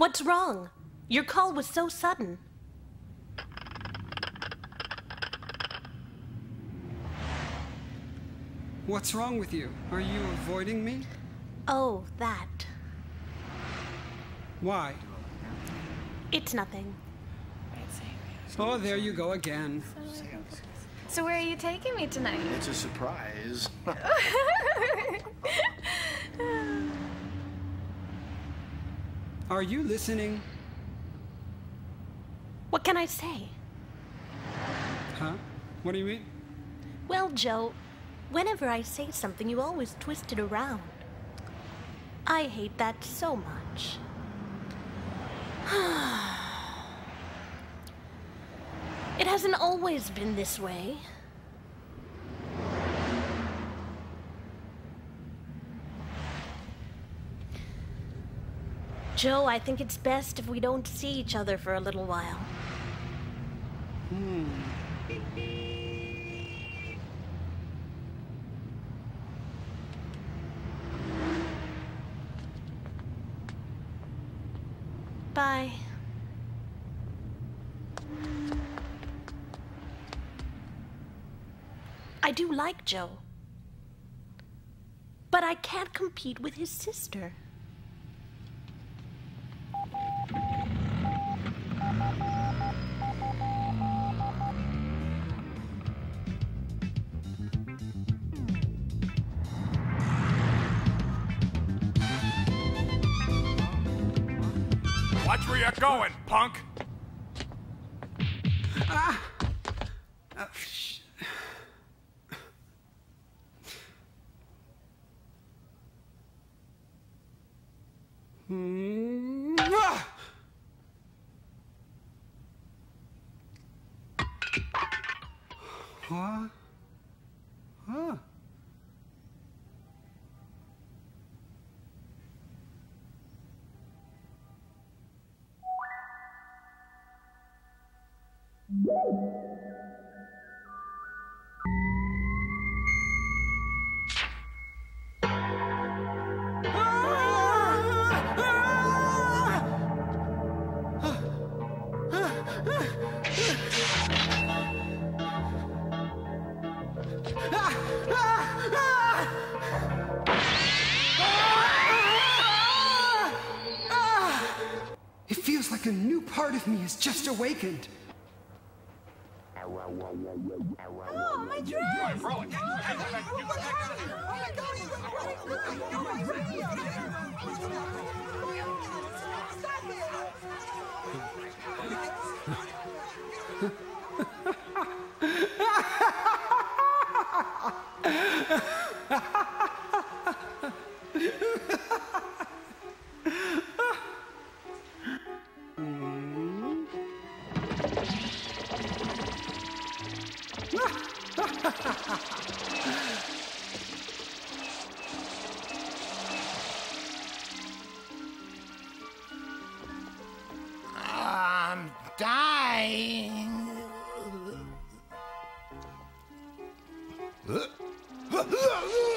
What's wrong? Your call was so sudden. What's wrong with you? Are you avoiding me? Oh, that. Why? It's nothing. Oh, there you go again. So where are you taking me tonight? It's a surprise. Are you listening? What can I say? Huh? What do you mean? Well, Joe, whenever I say something, you always twist it around. I hate that so much. it hasn't always been this way. Joe, I think it's best if we don't see each other for a little while. Hmm. Bye. I do like Joe. But I can't compete with his sister. Watch where you're going, punk! Hmm. Ah! Huh? Huh? It feels like a new part of me has just awakened. Oh, my dress! I'm dying.